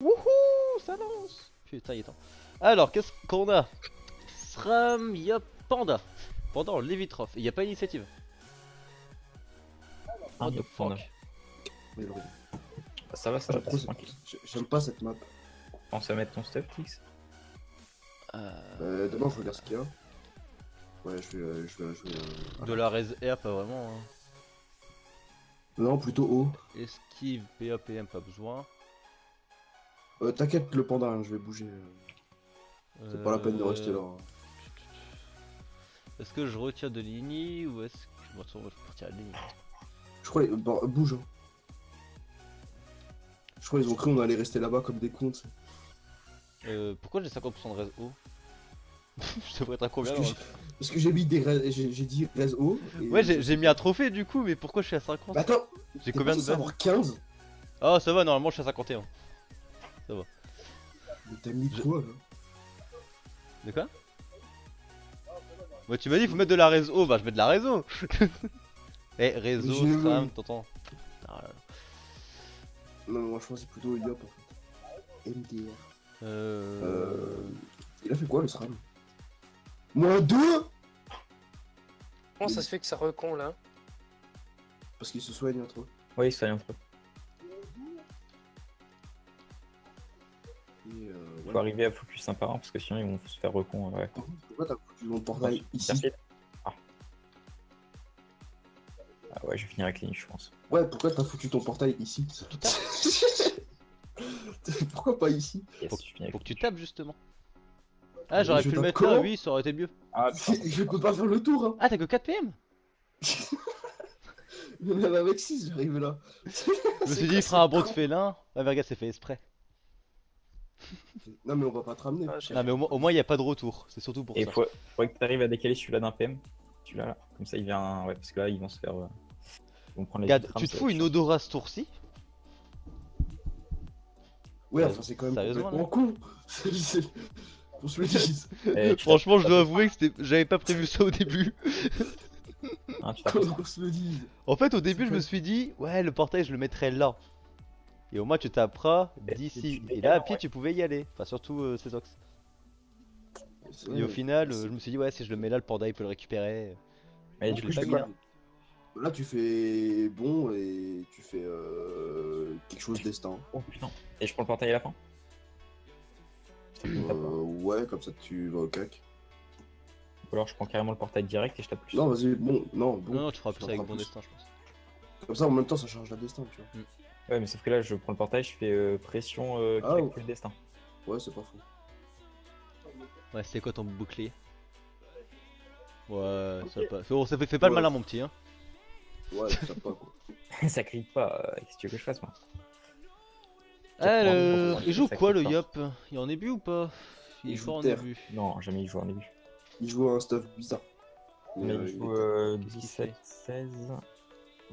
Wouhou, ça lance Putain, il est temps. Alors, qu'est-ce qu'on a? Sram, yop, Panda. Panda en Lévitrof. Il n'y a pas d'initiative. Ah, yop, fuck? Non, Bah, Ça va, ça va, j'aime pas c'est cette- tranquille. j'ai- J'aime pas cette map. Pense à mettre ton stuff, Tix. Euh, Euh, D'abord, je regarde ce qu'il y a. Ouais, je vais. euh, Je vais, je vais euh, de la res air, pas vraiment. hein. Non, plutôt haut. Esquive, PA, PM, pas besoin. Euh, T'inquiète, le panda, hein, je vais bouger. C'est pas la peine de Euh, rester là. hein. Est-ce que je retire de Ligny ou est-ce que. Je retirer de Ligny. Je crois. bah, bouge. hein. Je crois qu'ils ont cru qu'on allait rester là-bas comme des cons. tu sais. Euh, pourquoi j'ai 50% de res haut Je devrais être à combien Parce que j'ai mis des res- j'ai dit res haut. et- Ouais, j'ai mis un trophée du coup, mais pourquoi je suis à 50 Bah attends, J'ai combien de censé balles avoir 15 Ah, ça va, normalement je suis à 51. Mais t'as mis Je- quoi là De quoi Ouais, tu m'as dit, faut mettre de la réseau. Bah, je mets de la réseau. Eh, réseau, Sam, t'entends Ah. Non, mais moi je pense que c'est plutôt Yop en fait. MDR. Euh... Euh... Il a fait quoi le SRAM Moins 2 Comment ça se fait que ça recon là Parce qu'il se soigne entre eux. Oui, ça y est, entre eux. Faut arriver à focus un par un parce que sinon ils vont se faire recon. Ouais. Par contre, Pourquoi t'as foutu mon portail ici. Ah. Ah ouais, je vais finir avec les niches, je pense. Ouais, pourquoi t'as foutu ton portail ici Pourquoi pas ici Yes, Faut, faut que tu tapes justement. Ah, j'aurais pu le mettre là, oui, ça aurait été mieux. Ah, putain. Je peux pas faire le tour, hein Ah, t'as que 4 PM Même avec 6, j'arrive là. Je me suis dit, il fera un bond de félin. Ah, mais regarde, c'est fait exprès. Non, mais on va pas te ramener. Ah, j'ai- Non, mais au moins, au moins, il n'y a pas de retour. C'est surtout pour Et ça. faut, faudrait que tu arrives à décaler celui-là d'un PM. Celui-là, là. Comme ça, il vient. Ouais, parce que là, ils vont se faire. euh, Ils vont prendre les Regarde, tu te fous une chiant. Odora ce tour-ci? Ouais, enfin, c'est quand même complètement con. Le dise. Eh, tu Franchement, je dois avouer que j'avais pas prévu ça au début. hein, tu dise. En fait, au début, je me suis dit, ouais, le portail, je le mettrais là. Et au moins, tu taperas d'ici. Et là, à pied, ouais. tu pouvais y aller. Enfin, surtout euh, ces ox. Et au final, euh, je me suis dit, ouais, si je le mets là, le panda, il peut le récupérer. Mais je pas fais bien. quoi Là, tu fais bon et tu fais euh, quelque chose destin. Oh putain. Et je prends le portail à la fin? Euh, ouais, comme ça tu vas au cac. Ou alors je prends carrément le portail direct et je tape plus. Non, vas-y, bon, non, bon. Non, non, tu feras plus avec bon destin, je pense. Comme ça, en même temps, ça change la destin, tu vois. Ouais, mais sauf que là, je prends le portail, je fais euh, pression euh, Ah, ouais. le destin. Ouais, c'est pas fou. Ouais, c'est quoi ton bouclier? Ouais, ça, va pas... Fais- ça fait, pas le malin, mon petit. Hein. Ouais, ça pas quoi. ça crie pas. euh, Qu'est-ce que tu veux que je fasse, moi? Alors, il joue quoi le. Yop? Il est en début ou pas? Il joue en début. Non, jamais il joue en début. Il joue un stuff bizarre. Mais euh, il il joue euh, Qu'est-ce qu'il 17, fait? 16,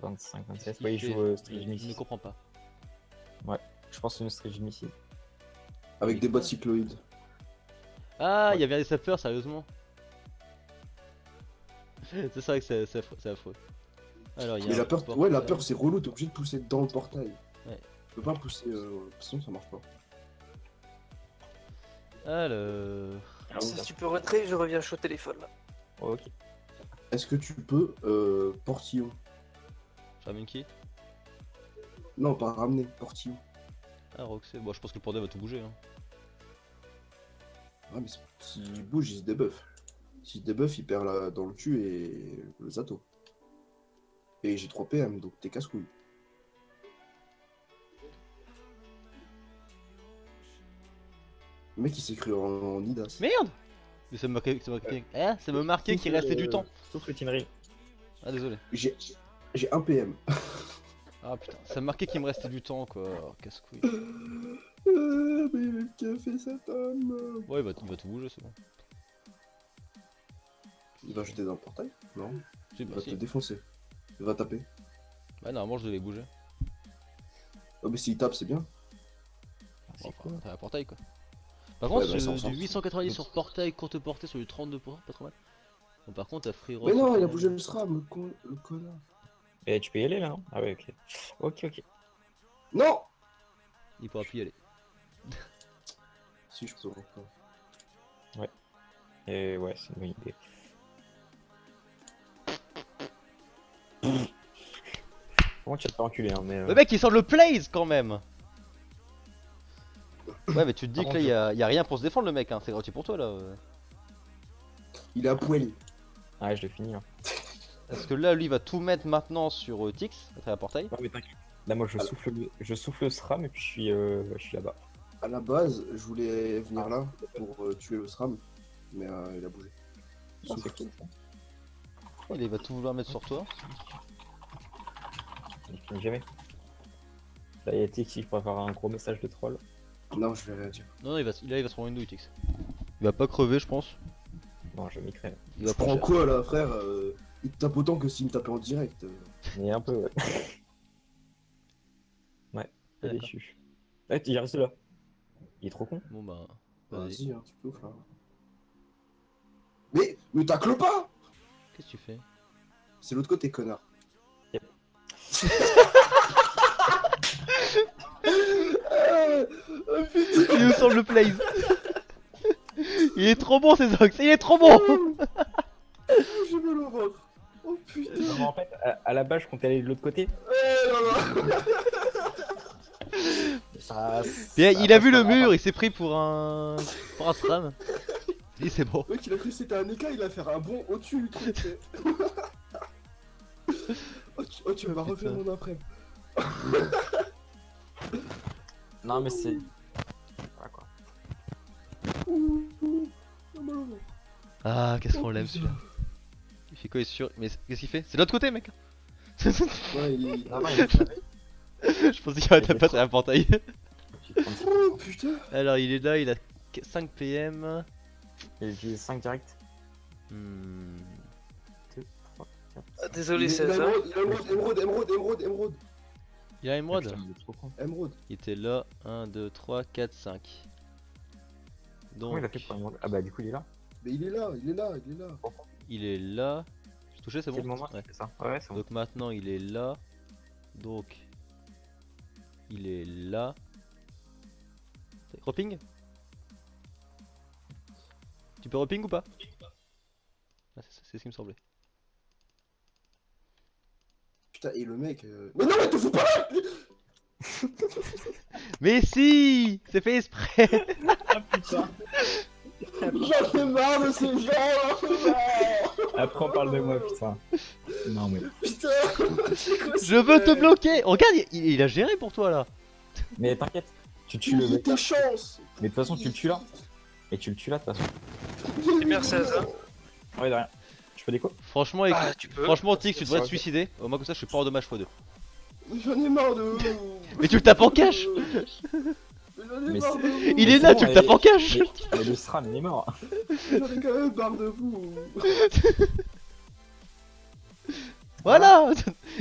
25, 27. Il Ouais, il fait- joue euh, je- Je ne comprends pas. Je pense une Strange Missile. Avec des bottes cycloïdes. Ah, il y a bien des sapeurs, sérieusement. c'est vrai que c'est c'est affreux. c'est affreux. Alors, il y a Mais la peur, portail. ouais, la peur c'est relou, t'es obligé de pousser dans le portail. Ouais. Tu peux pas pousser, euh, sinon ça marche pas. Alors. Si tu peux retrait, je reviens chaud au téléphone là. Oh, ok. Est-ce que tu peux euh, portillon Je ramène qui Non, pas ramener, portillon. Ah, Roxy. Bon, je pense que le panda va tout bouger. Hein. Ah, mais s'il bouge, il se débuffe. S'il se débuffe, il perd la... dans le cul et le zato. Et j'ai 3 PM, donc t'es casse-couille. Le mec il s'est cru en, en Nidas. Merde Mais ça me marquait, ça me marquait, hein ça me marquait qu'il restait du temps. Sauf le Tinnery. Ah, désolé. J'ai j'ai 1 PM. Ah putain, ça me marquait qu'il me restait du temps quoi. Oh, Casse-couille. Euh, mais qu'a fait cet homme Ouais, il va, il va tout bouger, c'est bon. Il va jeter dans le portail Non? Si, Il bah va te défoncer. Il va taper. Bah, normalement, je devais bouger. Oh, mais s'il tape, c'est bien. C'est enfin, t'as un portail quoi. Par Ouais, contre, bah, on s'en du fout. 890 sur portail, courte portée sur du 32%, pas trop mal. Bon, par contre, t'as Free Mais Ross, non, il a bougé le SRAM, le, con... le connard. Et tu peux y aller là, non Ah ouais, ok. Ok, ok. Non Il pourra plus y aller. Si je peux reprendre. Et ouais, c'est une bonne idée. Comment tu vas te faire enculer, hein, mais. euh, Le mec il sort le plays quand même Ouais mais tu te dis Par que là y a, y a rien pour se défendre le mec hein, c'est gratuit pour toi là. Il à poil. Ouais, je l'ai fini. Hein. Parce que là lui il va tout mettre maintenant sur euh, Tix, à travers portail Non, mais t'inquiète. Là, moi, je Alors. souffle, le- je souffle le SRAM et puis je suis, euh, je suis là-bas. À la base, je voulais venir là pour euh, tuer le SRAM, mais euh, il a bougé. C'est cool, ça. Il va tout vouloir mettre sur toi. Il finit jamais. Là, il y a Tix qui pourrait faire un gros message de troll. Non, je vais rien dire. Non non il va, se- là il va se prendre une douille Tix. Il va pas crever je pense. Non, je m'y crée. Il va Je prends prendre quoi là, frère euh, Il te tape autant que s'il me tapait en direct. euh. Mais un peu, ouais. ouais, pas D'accord. déçu. Ouais, il reste là. Il est trop con. Bon bah. Vas-y. Vas-y, hein, tu peux là. Mais, mais tacle pas Qu'est-ce que tu fais? C'est l'autre côté, connard. Yep. Oh, putain. Il nous semble le plays Il est trop bon ces ox, il est trop bon J'ai mal au ventre. Oh putain. Non, mais en fait, à, à la base, je comptais aller de l'autre côté. Eh, non, non. Ça, il a vu le pas. mur, il s'est pris pour un. pour un. Il dit c'est bon. Le mec, il a cru que c'était un éca, il a fait un bond au-dessus du truc. tu sais. oh, tu, oh, vas refaire mon après. Non, mais c'est. Voilà quoi. Ah, qu'est-ce qu'on Oh, l'aime celui-là? Il fait quoi, il est sûr Mais qu'est-ce qu'il fait? C'est de l'autre côté, mec Ouais, il... Est Je pensais qu'il va taper sur un portail. Oh putain. Alors, il est là, il a 5 PM. Il utilise 5 direct. Hmm. 2, 3, 4. Ah, Désolé, il, c'est ça. émeraude, il a émeraude, émeraude, émeraude, émeraude, émeraude, Il a émeraude il émeraude. Était là, 1, 2, 3, 4, 5. Comment il a fait Donc, pour émeraude Ah, bah, du coup, il est là. Mais il est là, il est là, il est là. Il est là. J'ai touché, c'est le bon moment, Ouais. c'est ça. Ouais, c'est bon. Donc maintenant, il est là. Donc, il est là. Reping Tu peux reping ou pas? Ah, c'est- C'est ce qui me semblait. Putain, et le mec. euh, Mais non, mais te fous pas là Mais si C'est fait exprès Ah, putain. J'en ai marre de ces gens là Après, on parle de moi, putain. Non, mais. Putain Je veux te bloquer Regarde, il, il a géré pour toi là Mais t'inquiète, tu tues le mec. Mais de toute façon, tu le tues là. Et tu le tues là, de toute façon. Super 16, hein. Ouais, de rien. Je peux déco Franchement, écoute- Ah, tu peux. franchement Tix, tu devrais te Ça, suicider. Au moins comme ça, je suis pas en dommage x2. J'en ai marre de Mais tu le tapes en cash Mais Mais Il est là, tu le tapes en cash mais, mais le SRAM, il est mort. J'en ai quand même marre de vous. Voilà.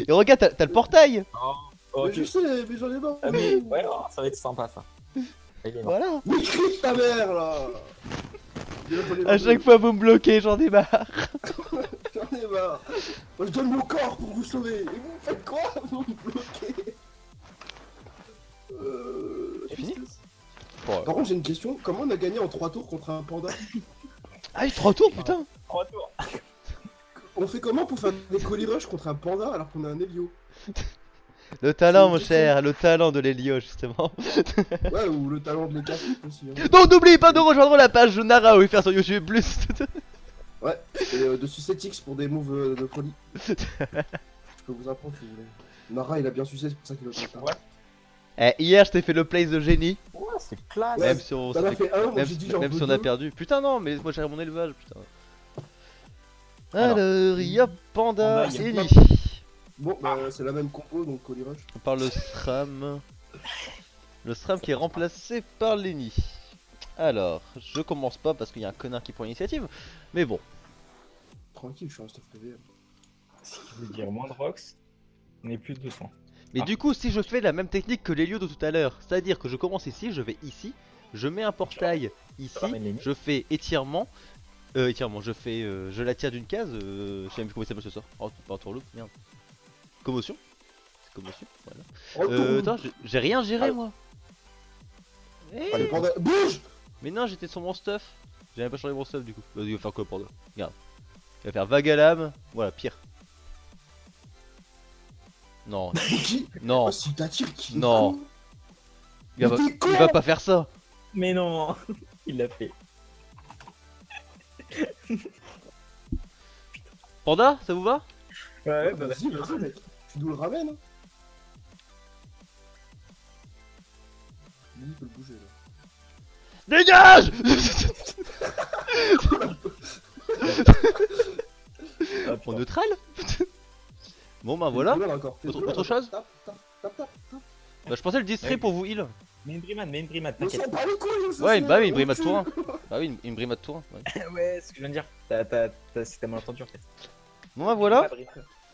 Et regarde, t'as- le portail. Oh, Mais je sais, mais j'en ai marre Ah, mais ouais, oh, ça va être sympa ça. Mort. Voilà. Mais crie ta mère là. De chaque fois, vous me bloquez, j'en ai marre. J'en ai marre. Moi je donne mon corps pour vous sauver. Et vous faites quoi Vous me bloquez? Euh... C'est fini Par contre j'ai une question, comment on a gagné en 3 tours contre un panda? Ah, il 3 tours, putain Trois tours. On fait comment pour faire des colis rush contre un panda alors qu'on a un Elio? Le talent, mon cher, le talent de l'Elio, justement. Ouais, ou le talent de l'écaflip aussi. Hein. Non, n'oubliez pas de rejoindre la page de Nara ou faire sur YouTube Plus. Ouais, et euh, de sucer X pour des moves euh, de folie. Je peux vous apprendre si vous voulez. Nara il a bien sucé, c'est pour ça qu'il le fait. Ouais. Eh, hier, je t'ai fait le place de génie. Ouais, c'est classe. Même si on, fait un, même, dit si on a perdu. Putain, non, mais moi j'ai mon élevage, putain. Alors. Alors, il y a Panda et. Bon, bah c'est la même compo donc colis rush. On parle le SRAM. Le SRAM qui est remplacé par Lenny. Alors, je commence pas parce qu'il y a un connard qui prend l'initiative. Mais bon. Tranquille, je suis un stuff. Ce qui veut dire moins de rocks, mais plus de 200. Mais Ah. du coup, si je fais la même technique que l'Elio de tout à l'heure, c'est-à-dire que je commence ici, je vais ici, je mets un portail ici, je fais étirement. Euh, étirement, je fais. euh, je la tire d'une case. Euh, je sais même plus comment il s'appelle ce sort. Oh, pas tourloupe, merde. Commotion C'est commotion, voilà. Euh, attends, j'ai- rien géré Ah. moi. Eh, Allez, panda, bouge Mais non, j'étais sur mon stuff. J'avais pas changé mon stuff du coup. Vas-y, il va faire quoi pour deux Regarde. Il va faire vague à l'âme. Voilà, pire. Non, Qui non, Oh, si t'attires qui Non. il va, il va pas faire ça. Mais non Il l'a fait. Panda, ça vous va? Ouais, Bah, Vas-y, vas-y, mec. Tu nous le ramènes. Hein. Lui, il peut le bouger là. Dégage Ah, On neutral? Bon bah voilà. Autre- autre chose Tape, tape, tape, tape, tape. Bah je pensais le distrait Ouais. pour vous heal. Mais une brimade, mais une brimade, t'inquiète. Ouais, bah oui, un une brimade tour Bah oui, une, brimade tour. Ouais. ouais, c'est ce que je viens de dire. T'as, t'as, t'as, c'est- t'as mal entendu en fait. Bon bah voilà.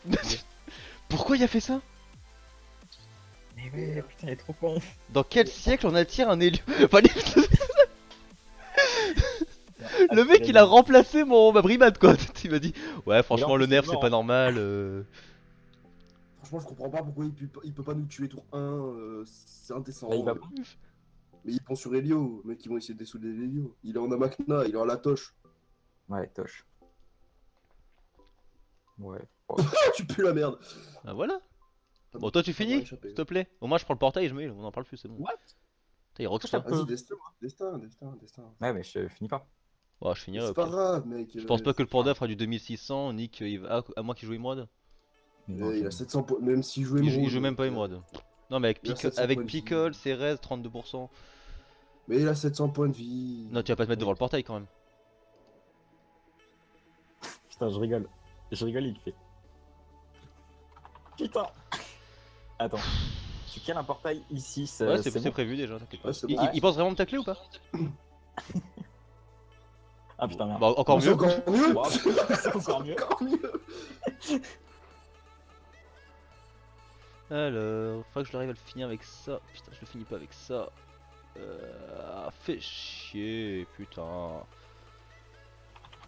Pourquoi il a fait ça Mais ouais, putain, il est trop con. Dans quel siècle on attire un élu Le mec il a remplacé mon ma brimade quoi. Il m'a dit ouais franchement le nerf c'est pas hein. normal. euh. Franchement, je comprends pas pourquoi il peut, pas- il peut pas nous tuer tour 1. euh, c'est indécent. Bah, il va euh. Mais il pense sur Helio. Mec, ils vont essayer de dessouder Helio. Il est en Amakna, il est en Latoche. Ouais, toche. Ouais. tu pues la merde. Ah voilà. Bon toi tu finis s'il te plaît. Au moins je prends le portail et je me heal, on en parle plus c'est bon. What? Putain, il rock ça. Vas-y, destin, destin, destin, destin. Ouais, mais je finis pas. Ouais je finirai. C'est pas grave, mec. Je pense pas que le panda fera du 2600, Nick euh, il va... ah, à moins qu'il joue Emerald. Non, il a 700 points, même s'il joue Il, joue- il Emerald, joue même pas Emerald. Non mais avec, 700 avec. Pickle, Ceres, 32%. Mais il a 700 points de vie. Non tu vas pas te mettre devant le portail quand même. Putain, je rigole. Je rigole, il le fait. Putain. Attends. Tu cales un portail ici, ça, Ouais c'est bon. prévu déjà, t'inquiète pas. Ouais, il, pense vraiment me tacler ou pas? Ah putain, merde. Bah encore mieux. Encore mieux. Encore mieux. Alors, faut que je arrive à le finir avec ça. Putain, je le finis pas avec ça. Euh, ah, fais chier, putain.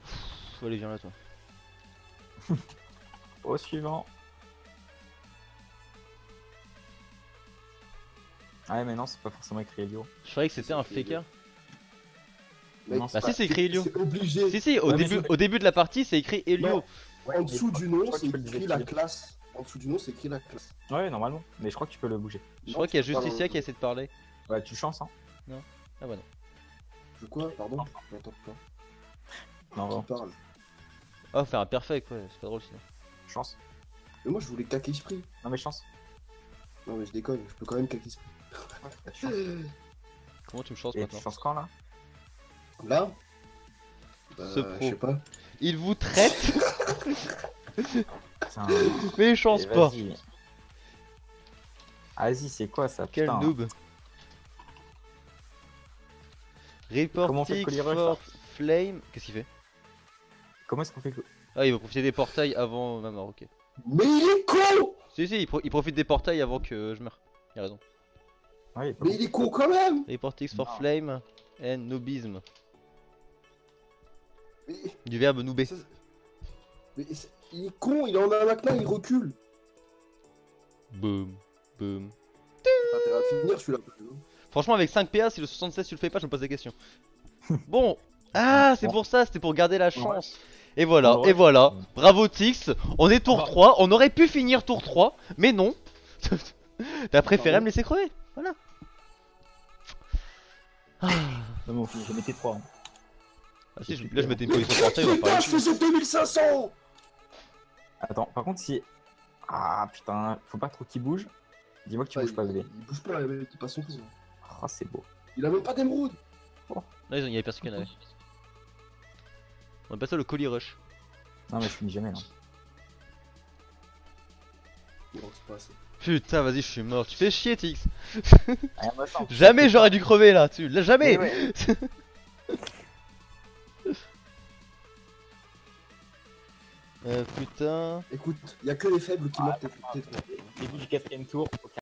Pff, allez, viens là, toi. Au suivant. Ouais, mais non, c'est pas forcément écrit Elio. Je croyais que c'était un C'est fake. Mec, Non, Bah si, c'est écrit Helio. C'est obligé. Si, si, au, Ouais, début, au début de la partie, c'est écrit Helio. Ouais, en dessous du nom, c'est écrit la classe. En dessous du nom, c'est écrit la classe. Ouais, normalement. Mais je crois que tu peux le bouger. Je Non, crois qu'il y a Justicia qui essaie de parler. Ouais, tu chances, hein. Ah bah non. Je quoi Pardon J'entends pas. Non, non, parle Oh, faire un perfect, ouais, c'est pas drôle sinon. chance. Mais moi, je voulais caquer esprit. Non, mais chance. Non, mais je déconne, je peux quand même caquer esprit. Comment tu me chances Et tu maintenant chances quand là Là Bah, Ce je sais pas. Il vous traite, Putain. mais chance Et pas. Vas-y. Vas-y, c'est quoi ça Quel Putain. noob. Reporting for Flame. Qu'est-ce qu'il fait Comment est-ce qu'on fait que- Ah, il va profiter des portails avant ma mort, ok. Mais il est con Si, si, il, pro- il profite des portails avant que je meure. Il a raison. Ouais, il Mais il est con quand même Reporting for Non. Flame and Noobism. Mais, Du verbe noober. mais il est con, il est en Amakna, il recule. Boum, boum. Intérêt à finir celui-là. Franchement, avec 5 PA, si le 76 tu le fais pas, je me pose des questions. bon, ah, c'est pour ça, c'était pour garder la chance. Et voilà, Ouais. et voilà. Bravo Tix, on est tour Ouais. 3, on aurait pu finir tour 3, mais non. T'as préféré Pardon me laisser crever, voilà. Ah, Non, mais on finit, je mettais 3. Hein. Ah, si, je- là je mettais une position va Putain, je faisais 2500 Attends, par contre, si. Ah putain, faut pas trop qu'il bouge. Dis-moi que tu Ah, bouges il, pas, bébé. il bouge pas, il passe son tour. Ah, c'est beau. Il a même pas d'émeraude Non, ils ont- il y avait personne qui en avait. On appelle ça le colis rush. Non, mais je finis jamais là. Non, c'est pas assez. Putain, vas-y, je suis mort. Tu fais chier, Tix. Ah. Jamais j'aurais dû crever là, tu. Là, jamais. Euh, putain. Écoute, y a que les faibles qui Ah, meurent tes- tes- tes- Début du quatrième tour.